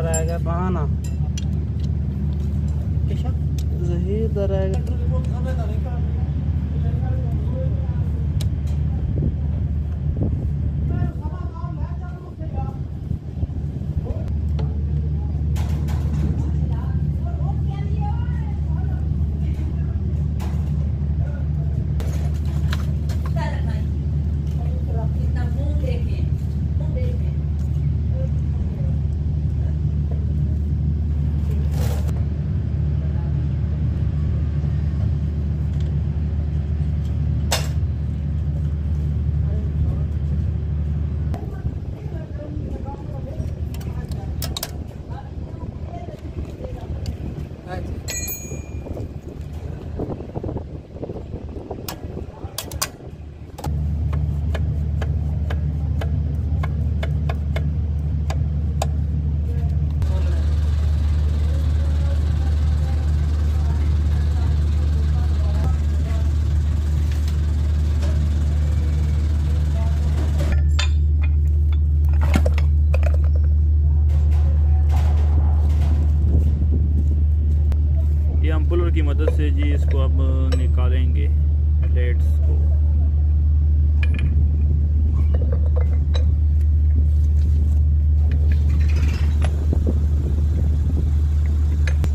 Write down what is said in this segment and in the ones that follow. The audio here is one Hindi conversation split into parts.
रहेगा बहाना। जहीर की मदद से जी इसको अब निकालेंगे प्लेट्स को।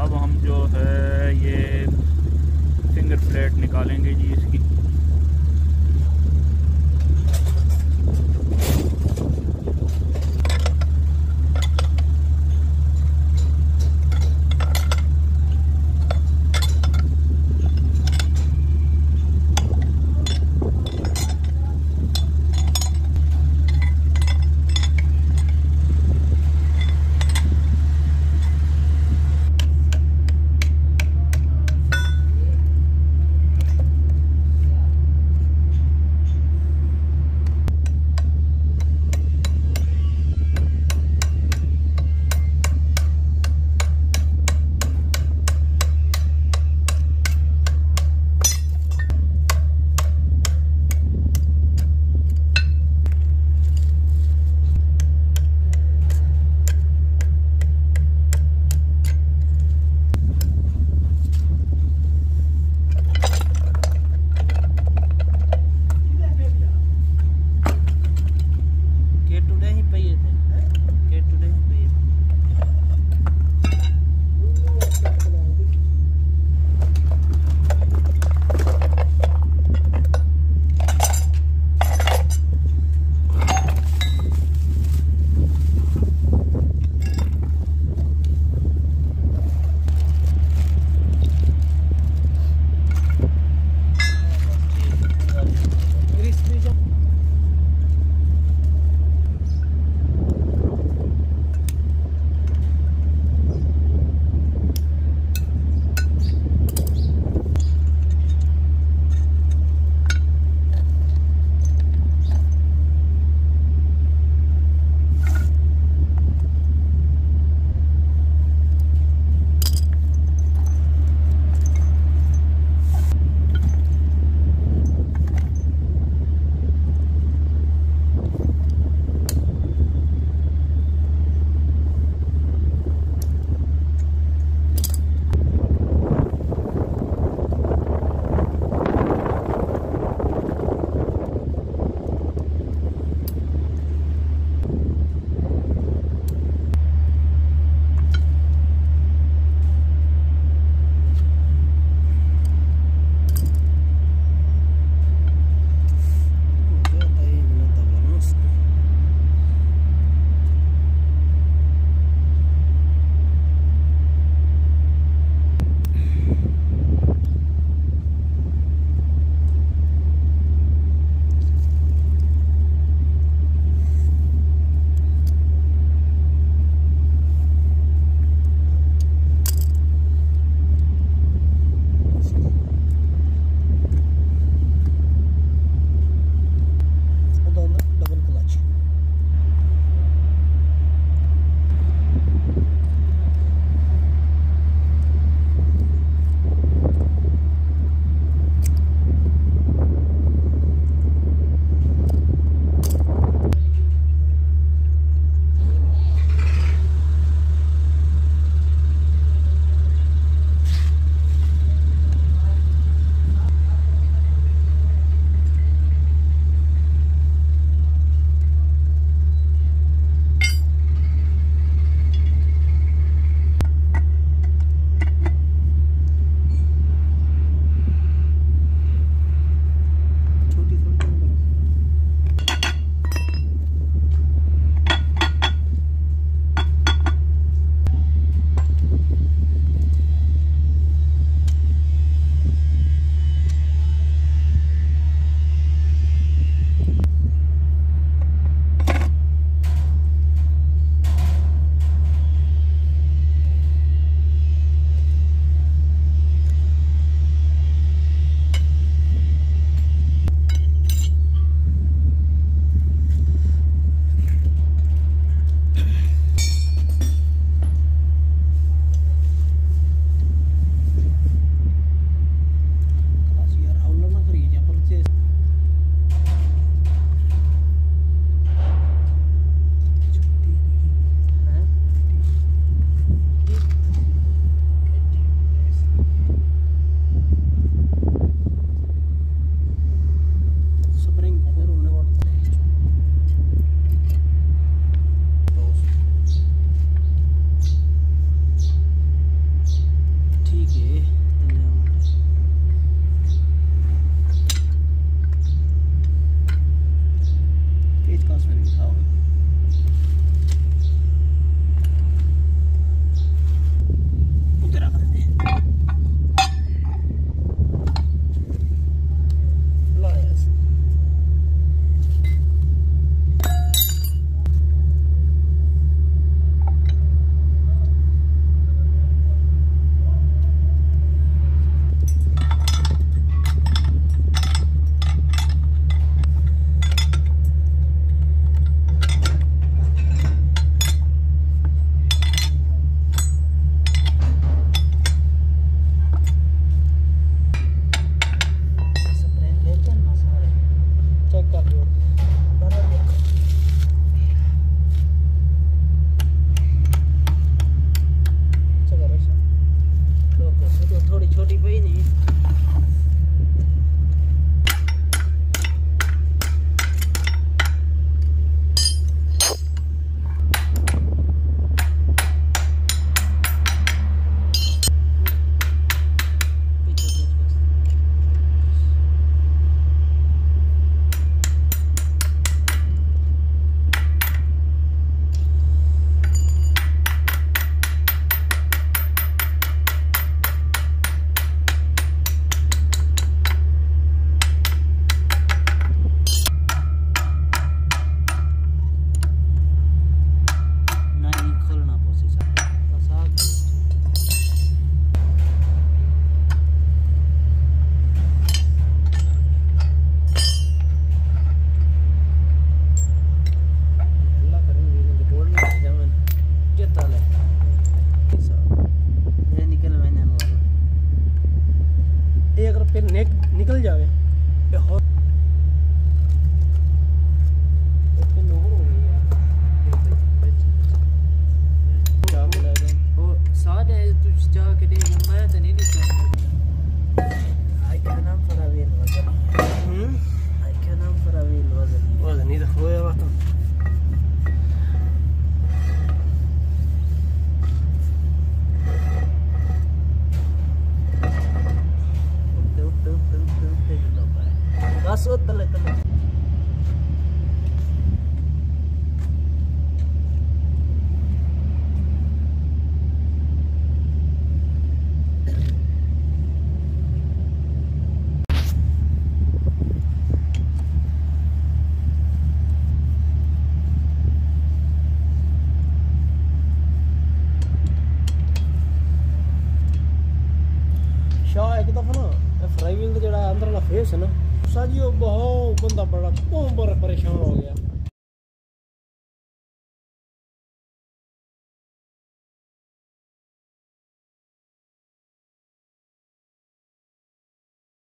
अब हम जो है ये फिंगर प्लेट निकालेंगे जी इसकी। फिर नेक निकल जाए बहुत अंदर वाला फेस है ना शाह जी वो बहुत बंदा बड़ा बहुत बड़ा परेशान हो गया